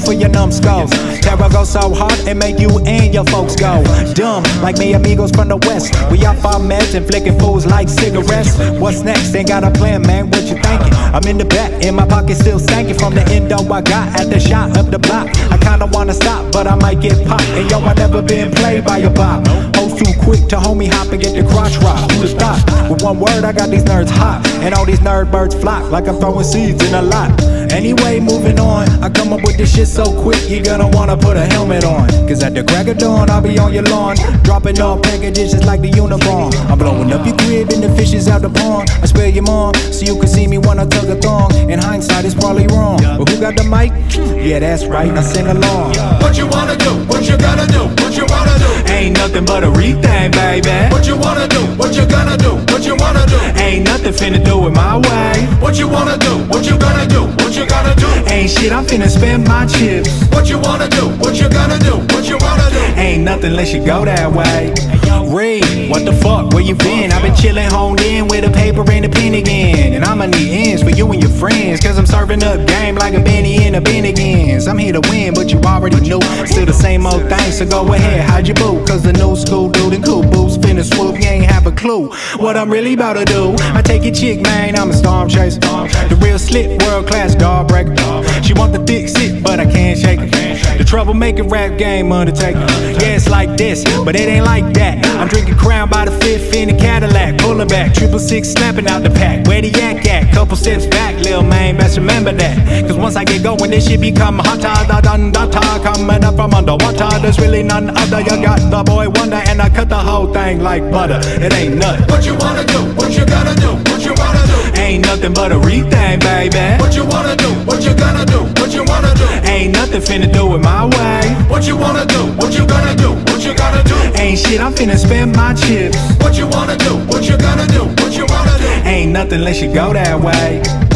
for your numbskulls. Terror go so hard it make you and your folks go dumb. Like me amigos from the west. We off our meds and flicking fools like cigarettes. What's next? Ain't got a plan, man. What you thinking? I'm in the back, in my pocket still stankin' from the endo I got at the shot of the block. I kinda wanna stop, but I might get popped. And yo, I never been played by a bop. Hoes too quick to homie hop and get the crotch rock. Who'da thought? With one word, I got these nerds hot. And all these nerd birds flock like I'm throwing seeds in a lot. Anyway, moving on. I come up with this shit so quick, you're gonna wanna put a helmet on. Cause at the crack of dawn, I'll be on your lawn. Dropping off packages just like the uniform. I'm blowing up your crib and the fishes out the pond. I spell your mom so you can see me when I tug a thong. In hindsight, it's probably wrong. But who got the mic? Yeah, that's right, I sing along. What you wanna do? What you gonna do? What you wanna do? Ain't nothing but a re thing, baby. What you wanna do? What you gonna do? What you wanna do? Ain't nothing finna do it my way. What you wanna do? What you gonna do? What you gonna do? Ain't shit, I'm finna spend my chips. What you wanna do? What you gonna do? What you wanna do? Ain't nothing unless you go that way. Reed, what the fuck? Where you been? I've been chillin' honed in friends. Cause I'm serving up game like a Benny in a Bennigan's. I'm here to win, but you already knew. Still the same old thing, so go ahead, hide your boo. Cause the new school dude and cool boots finna swoop. You ain't have a clue what I'm really about to do. I take your chick, man, I'm a storm chaser. The real slick, world class dog breaker. She want the thick sit, but I can't shake it. The troublemaker rap game undertaker. Yeah, it's like this, but it ain't like that. I'm drinking crown by the fifth in a Cadillac. Pulling back, triple six snapping out the pack. Where the yak at? Couple steps back, lil man, best remember that. Cause once I get going, this shit become hotter. Da dun da ta, coming up from underwater. There's really none other. You got the boy wonder, and I cut the whole thing like butter. It ain't nothing. What you wanna do? What you gonna do? What you wanna do? Ain't nothing but a re thing, baby. Finna do it my way. What you wanna do? What you gonna do? What you gonna do? Ain't shit, I'm finna spend my chips. What you wanna do? What you gonna do? What you wanna do? Ain't nothing unless you go that way.